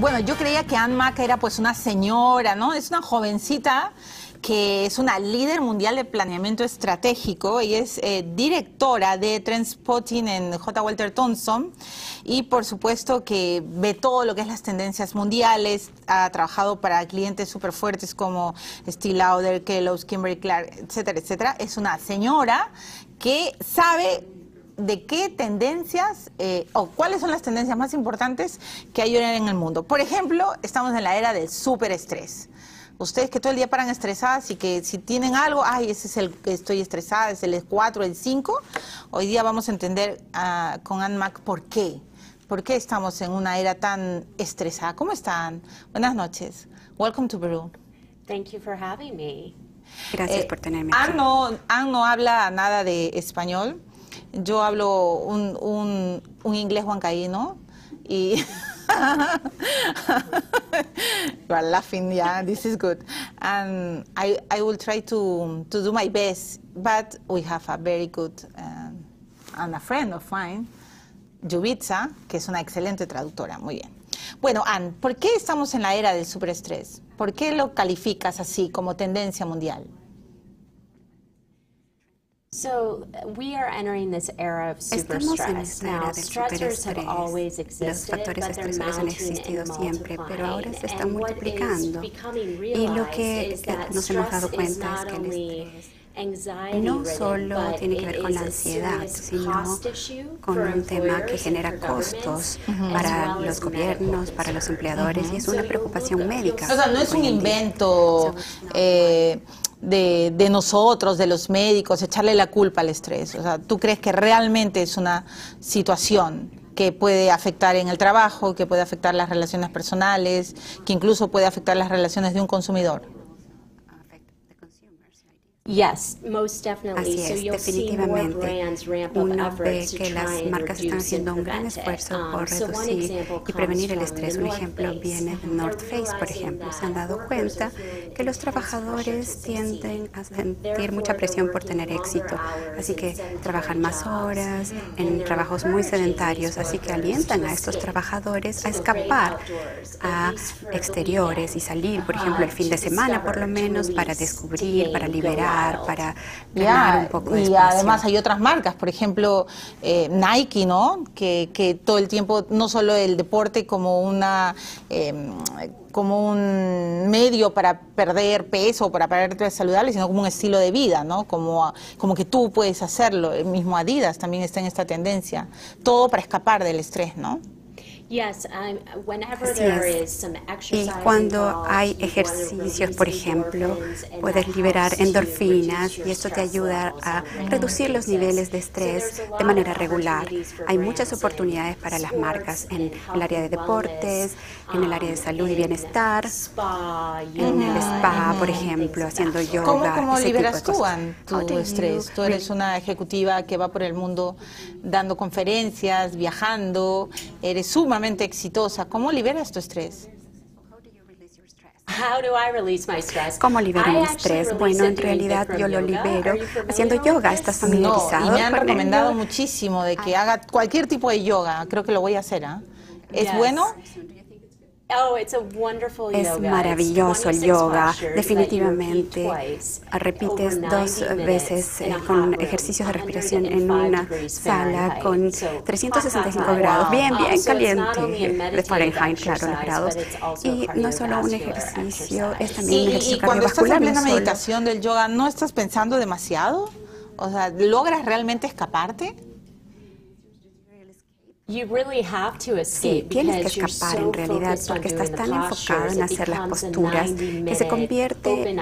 Bueno, yo creía que Anne Mac era pues una señora, ¿no? Es una jovencita que es una líder mundial de planeamiento estratégico y es eh, directora de Trendspotting en J. Walter Thompson y por supuesto que ve todo lo que es las tendencias mundiales, ha trabajado para clientes súper fuertes como Steve Lauder, Kellogg's, Kimberly Clark, etcétera, etcétera. Es una señora que sabe de qué tendencias eh, o cuáles son las tendencias más importantes que hay hoy en el mundo. Por ejemplo, estamos en la era del superestrés. Ustedes que todo el día paran estresadas y que si tienen algo, ay, ese es el que estoy estresada, es el 4, el 5. Hoy día vamos a entender uh, con ANMAC por qué. ¿Por qué estamos en una era tan estresada? ¿Cómo están? Buenas noches. Welcome to Peru. Thank you for having me. Gracias eh, por tenerme aquí. Ann no, Ann no habla nada de español. Yo hablo un, un, inglés huancaíno y you are laughing, yeah, this is good. And I, I will try to, to do my best, but we have a very good um, and a friend of mine, Yubitsa, que es una excelente traductora. Muy bien. Bueno, Anne, ¿por qué estamos en la era del superestrés? ¿Por qué lo calificas así como tendencia mundial? So we are entering this era of super Estamos stress. en esta era del superestrés. Los factores estresores han existido siempre, pero ahora se están multiplicando. Y lo que nos hemos dado cuenta es que el estrés no solo tiene que ver con la ansiedad, sino con un tema que genera costos para los gobiernos, para los empleadores, y es una preocupación médica. O sea, no es un invento. Eh, de, de, nosotros, de los médicos, echarle la culpa al estrés? O sea, ¿tú crees que realmente es una situación que puede afectar en el trabajo, que puede afectar las relaciones personales, que incluso puede afectar las relaciones de un consumidor? Yes, most definitely. Así es, definitivamente. Uno ve que las marcas están haciendo un gran esfuerzo um, por reducir y prevenir el estrés. Un ejemplo viene de North Face, por ejemplo. Se han dado cuenta que los trabajadores tienden a sentir mucha presión por tener éxito, así que trabajan más horas en trabajos muy sedentarios, así que alientan a estos trabajadores a escapar a exteriores y salir, por ejemplo, el fin de semana por lo menos, para descubrir, para liberar para ganar un poco de Y además hay otras marcas, por ejemplo, eh, Nike, ¿no? Que, que, todo el tiempo, no solo el deporte como una... Eh, como un medio para perder peso, para perder saludable, sino como un estilo de vida, ¿no? Como, como que tú puedes hacerlo. El mismo Adidas también está en esta tendencia. Todo para escapar del estrés, ¿no? Y cuando hay ejercicios, por ejemplo, puedes liberar endorfinas y esto te ayuda a reducir los niveles de estrés de manera regular. Hay muchas oportunidades para las marcas en el área de deportes, en el área de salud y bienestar, en el spa, por ejemplo, haciendo yoga. ¿Cómo, liberas tú tu estrés? Tú eres una ejecutiva que va por el mundo dando conferencias, viajando, eres sumamente exitosa, ¿cómo liberas tu estrés? ¿Cómo libero mi estrés? Bueno, en realidad yo lo libero haciendo yoga. ¿Estás familiarizado? No, y me han recomendado muchísimo de que haga cualquier tipo de yoga. Creo que lo voy a hacer. ¿ah? ¿Es bueno? Oh, es maravilloso el yoga, definitivamente. Repites dos veces eh, con ejercicios de respiración en una sala con 365 grados, bien, bien caliente, de Fahrenheit, claro, los grados. Y no es solo un ejercicio, es también un ejercicio y cuando estás en plena meditación del yoga, ¿no estás pensando demasiado? O sea, ¿logras realmente escaparte? Sí, tienes que escapar en realidad porque estás tan enfocado en hacer las posturas que se convierte en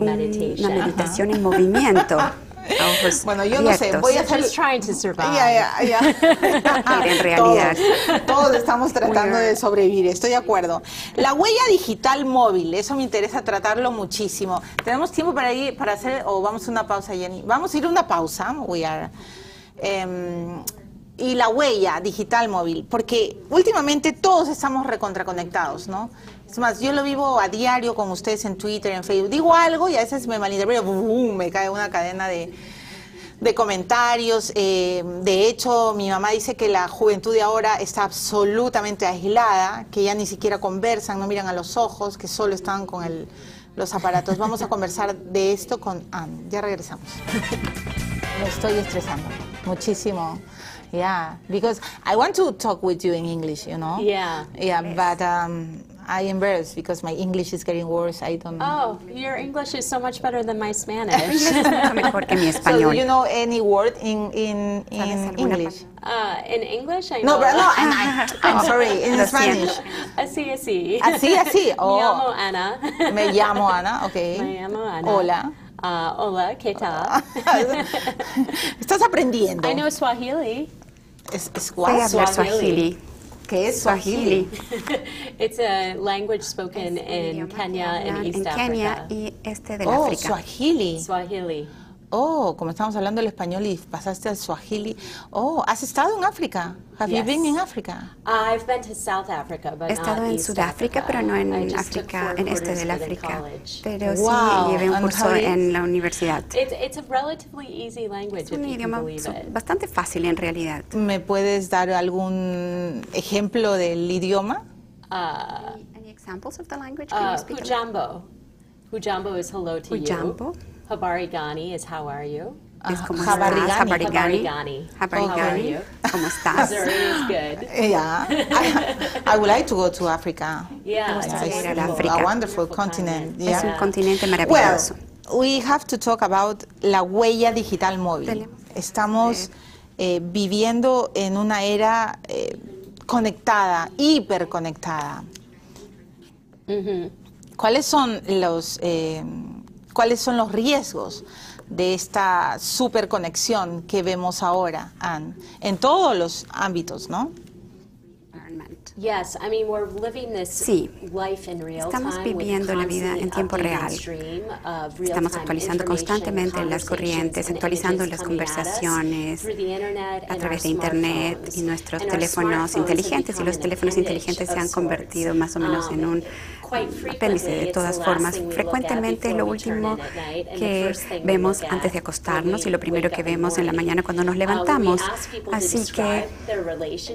una meditación en movimiento. bueno, yo no sé, voy a hacer... Ya, ya, en realidad. Todos, todos, estamos tratando de sobrevivir, estoy de acuerdo. La huella digital móvil, eso me interesa tratarlo muchísimo. ¿Tenemos tiempo para ir, para hacer, o vamos a una pausa, Jenny? Vamos a ir a una pausa, we are... Um, y la huella digital móvil, porque últimamente todos estamos recontraconectados, ¿no? Es más, yo lo vivo a diario con ustedes en Twitter, en Facebook. Digo algo y a veces me malinterpreto, me cae una cadena de, de comentarios. Eh, de hecho, mi mamá dice que la juventud de ahora está absolutamente aislada, que ya ni siquiera conversan, no miran a los ojos, que solo están con el, los aparatos. Vamos a conversar de esto con Anne. Ya regresamos. Me estoy estresando muchísimo. Yeah, because I want to talk with you in English, you know. Yeah. Yeah, but um, I embarrassed because my English is getting worse. I don't. Oh, your English is so much better than my Spanish. Mucho mejor que mi So do you know any word in in in English? uh, in English, I No, know. but no, and I, I'm sorry, in Spanish. Así, así. Así, así. Oh. Me llamo Ana. Me llamo Ana, ok. Me llamo Ana. Hola. Uh, hola, ¿qué tal? Estás aprendiendo. I know Swahili. Es, es Swahili. Swahili. ¿Qué es Swahili. It's a language spoken in Kenya and East en Kenia Africa. y este del Oh, África. Swahili. Swahili. Oh, como estamos hablando el español y pasaste al Swahili. Oh, ¿has estado en África? Have you Yes. been in Africa? I've been to South Africa, but He estado not en Sudáfrica, Africa. pero no en África, en este del África. Pero sí Wow. llevé un And curso en la universidad. It's, it's a relatively easy language, Es un if you idioma bastante fácil en realidad. ¿Me puedes dar algún ejemplo del idioma? Uh, Any examples of the language? Uh, you? Hujambo. Hujambo is hello to Hujambo. you. Habari gani is how are you. Es Ah, como Habarigani. estás, Habarigani. Habarigani. Habarigani. ¿Cómo estás? Missouri is good. Yeah, I, I would like to go to Africa. Yeah, it's a wonderful. A wonderful continent. continent. Es un Yeah. continente Well, maravilloso. we have to talk about la huella digital móvil. Estamos eh, viviendo en una era eh, conectada, hiperconectada. ¿Cuáles son los eh, cuáles son los riesgos de esta superconexión que vemos ahora, Anne? En todos los ámbitos, ¿no? Environment. Yes, I mean we're living this Sí. life in real Estamos viviendo la vida en tiempo real. Estamos actualizando constantemente las corrientes, and actualizando las conversaciones through the internet a and través our de Internet y nuestros teléfonos inteligentes. Y los teléfonos inteligentes se of han convertido más o menos en Um, un apéndice de todas formas. Frecuentemente before lo último que vemos antes de acostarnos when y lo we primero wake que vemos en la mañana cuando nos Uh, levantamos. Así que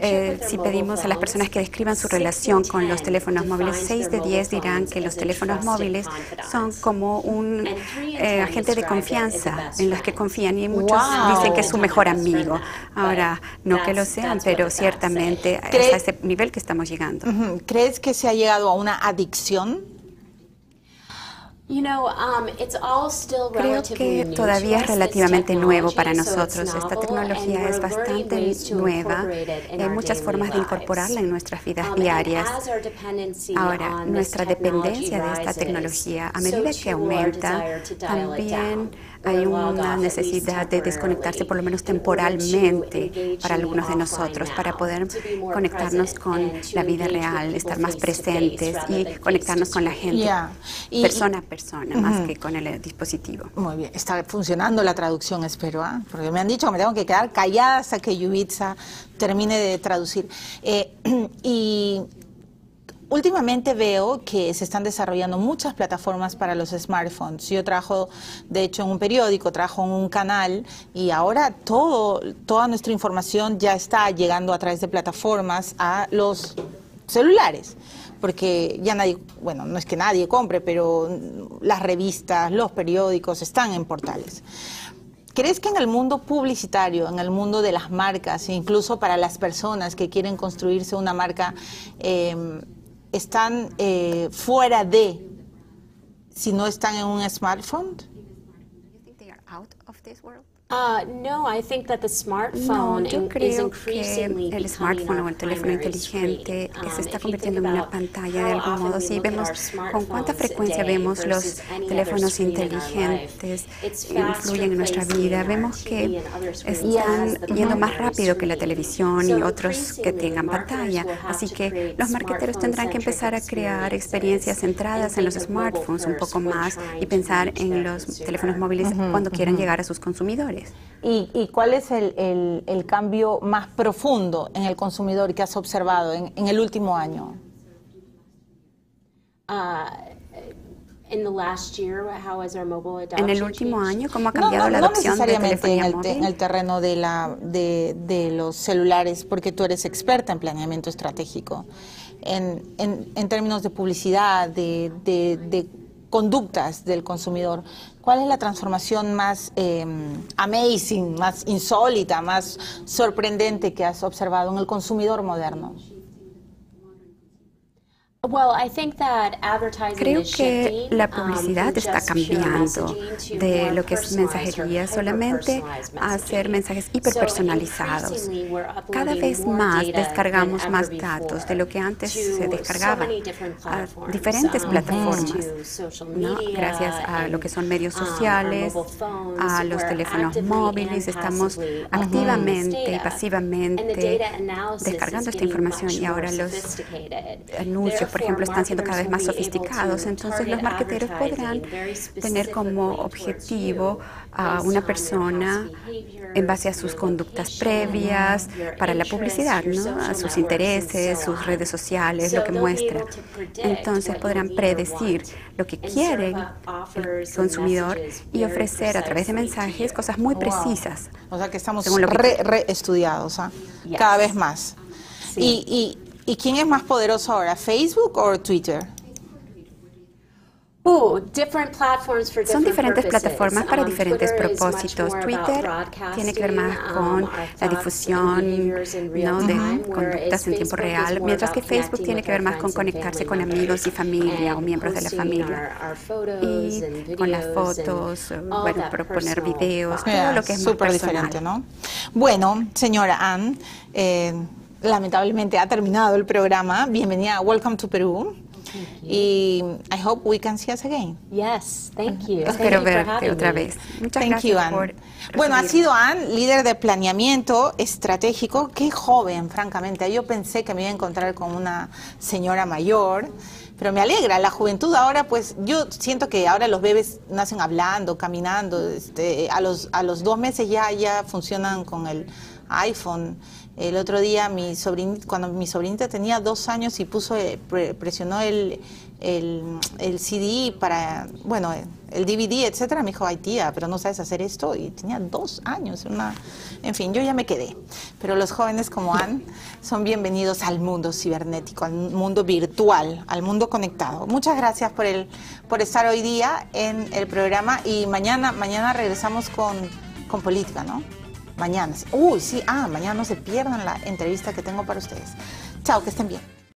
eh, si pedimos a las personas que describan su relación con los teléfonos móviles, 6 de 10 dirán que los teléfonos móviles son como un eh, agente de confianza en los que confían y muchos Wow. dicen que es su mejor amigo. Ahora, no que lo sean, pero ciertamente es a ese nivel que estamos llegando. ¿Crees que se ha llegado a una adicción? You know, um, it's all still Creo relatively que todavía to es relativamente nuevo para nosotros. Esta tecnología and es bastante nueva. Hay our muchas formas de lives. incorporarla en nuestras vidas Um, diarias. as our dependency Ahora, nuestra technology dependencia de esta rises, tecnología, a so medida que aumenta, también hay una necesidad de desconectarse por lo menos temporalmente para algunos de nosotros, para poder conectarnos con la vida real, estar más presentes y conectarnos con la gente, Ya. Y- persona más que con el eh, dispositivo. Muy bien, está funcionando la traducción, espero, ¿ah? porque me han dicho que me tengo que quedar callada hasta que Yubitsa termine de traducir. Eh, y últimamente veo que se están desarrollando muchas plataformas para los smartphones. Yo trabajo, de hecho, en un periódico, trabajo en un canal y ahora todo, toda nuestra información ya está llegando a través de plataformas a los celulares. Porque ya nadie, bueno, no es que nadie compre, pero las revistas, los periódicos están en portales. ¿Crees que en el mundo publicitario, en el mundo de las marcas, incluso para las personas que quieren construirse una marca, eh, están eh, fuera de si no están en un smartphone? Uh, no, I think that the No, smartphone yo in- is creo que increasingly el becoming smartphone o el teléfono inteligente screen. se Um, está convirtiendo en una about pantalla de how algún modo. we Si vemos con cuánta smartphones frecuencia vemos los teléfonos inteligentes it's influyen en nuestra vida, vemos que están yendo más rápido que la screen. televisión y So otros que tengan marketers pantalla. will have Así to que los marqueteros tendrán que empezar a crear experiencias centradas en los smartphones un poco más y pensar en los teléfonos móviles cuando quieran llegar a sus consumidores. ¿Y, y cuál es el, el- el cambio más profundo en el consumidor que has observado en, en el último año? Uh, En el último año, ¿cómo ha cambiado la adopción de telefonía en el, en el terreno de, la, de, de, los celulares, porque tú eres experta en planeamiento estratégico, en, en, en términos de publicidad, de, de, conductas del consumidor. ¿Cuál es la transformación más eh, amazing, más insólita, más sorprendente que has observado en el consumidor moderno? Creo que la um, publicidad está cambiando de lo que es mensajería solamente a hacer mensajes hiperpersonalizados. Cada vez más descargamos más datos de lo que antes se descargaba a diferentes um, plataformas, gracias a lo que son medios um, sociales, a los teléfonos móviles. Estamos activamente y pasivamente descargando esta información y ahora los anuncios por ejemplo, están siendo cada vez más sofisticados. Entonces, los marqueteros podrán tener como objetivo a una persona en base a sus conductas previas para la publicidad, ¿no? a sus intereses, sus redes sociales, lo que muestra. Entonces podrán predecir lo que quiere el consumidor y ofrecer a través de mensajes cosas muy precisas. O sea que estamos reestudiados, ¿ah? cada vez más. Y, ¿Y quién es más poderoso ahora, Facebook o Twitter? Son diferentes plataformas para um, diferentes propósitos. Twitter tiene que ver más um, con la difusión ¿no? de conductas en tiempo real, mientras que Facebook tiene que ver más con conectarse con amigos y familia o miembros de la familia. Y con las fotos, bueno, proponer videos, todo lo que es súper diferente, ¿no? Bueno, señora Ann, eh, lamentablemente ha terminado el programa. Bienvenida a Welcome to Perú. Y I hope we can see us again. Yes, thank you. Espero verte otra vez. Muchas thank gracias you, Anne. bueno, ha sido Anne, líder de planeamiento estratégico. Qué joven, francamente. Yo pensé que me iba a encontrar con una señora mayor. Pero me alegra, la juventud ahora, pues yo siento que ahora los bebés nacen hablando, caminando, este, a, los, a los dos meses ya, ya funcionan con el iPhone. El otro día, mi sobrinita, cuando mi sobrinita tenía dos años y puso, eh, presionó el, el, el, CD para, bueno, el DVD, etcétera, me dijo, ay tía, pero no sabes hacer esto. Y tenía dos años. Una... En fin, yo ya me quedé. Pero los jóvenes como Ann son bienvenidos al mundo cibernético, al mundo virtual, al mundo conectado. Muchas gracias por, el, por estar hoy día en el programa y mañana, mañana regresamos con, con política, ¿no? Mañana. Uy, sí, ah, mañana no se pierdan la entrevista que tengo para ustedes. Chao, que estén bien.